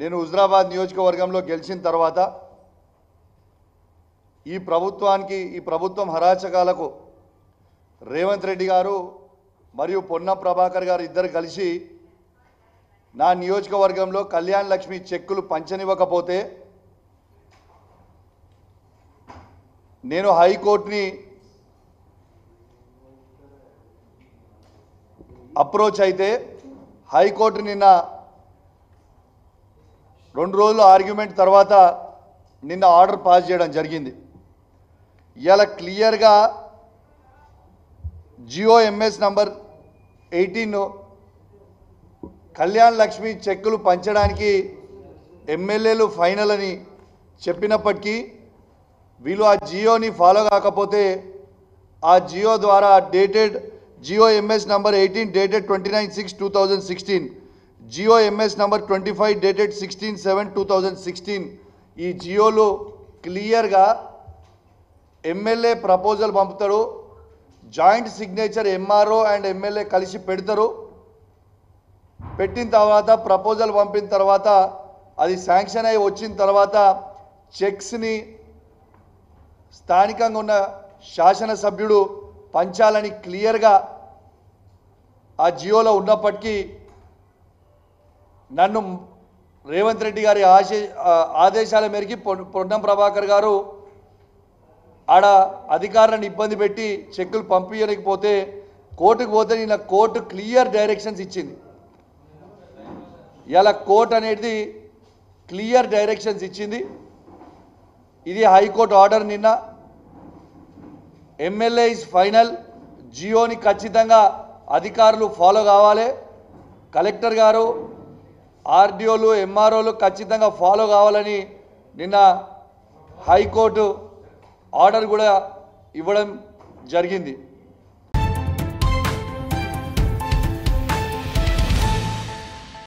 నేను హుజరాబాద్ నియోజకవర్గంలో గెలిచిన తర్వాత ఈ ప్రభుత్వానికి ఈ ప్రభుత్వం హరాచకాలకు రేవంత్ రెడ్డి గారు మరియు పొన్న ప్రభాకర్ గారు ఇద్దరు కలిసి నా నియోజకవర్గంలో కళ్యాణ్ లక్ష్మి చెక్కులు పంచనివ్వకపోతే నేను హైకోర్టుని అప్రోచ్ అయితే హైకోర్టు నిన్న రెండు రోజులు ఆర్గ్యుమెంట్ తర్వాత నిన్న ఆర్డర్ పాస్ చేయడం జరిగింది. ఇలా క్లియర్గా GO MS number eighteen Kalyan Lakshmi చెక్కులు పంచడానికి ఎమ్మెల్యేలు ఫైనల్ అని చెప్పినప్పటికీ వీళ్ళు ఆ జియోని ఫాలో కాకపోతే ఆ జియో ద్వారా dated GO MS number eighteen dated twenty nine six two thousand sixteen GO MS number twenty five dated sixteen seven two thousand sixteen. ఈ జియోలో క్లియర్గా ఎమ్మెల్యే ప్రపోజల్ పంపుతాడు. Joint signature MRO and MLA కలిసి పెడతారు. పెట్టిన తర్వాత ప్రపోజల్ పంపిన తర్వాత అది శాంక్షన్ అయి వచ్చిన తర్వాత చెక్స్ని స్థానికంగా ఉన్న శాసనసభ్యుడు పంచాలని క్లియర్గా ఆ జియోలో ఉన్నప్పటికీ నన్ను రేవంత్ రెడ్డి గారి ఆశ ఆదేశాల మేరకి పొన్నం ప్రభాకర్ గారు ఆడ అధికారులను ఇబ్బంది పెట్టి చెక్కులు పంపించకపోతే కోర్టుకు పోతే నిన్న కోర్టు క్లియర్ డైరెక్షన్స్ ఇచ్చింది. ఇలా కోర్టు అనేది క్లియర్ డైరెక్షన్స్ ఇచ్చింది. ఇది హైకోర్టు ఆర్డర్ నిన్న. MLA is final. జియోని ఖచ్చితంగా అధికారులు ఫాలో కావాలి. కలెక్టర్ గారు ఆర్డీఓలు ఎంఆర్ఓలు ఖచ్చితంగా ఫాలో కావాలని నిన్న హైకోర్టు ఆర్డర్ కూడా ఇవ్వడం జరిగింది.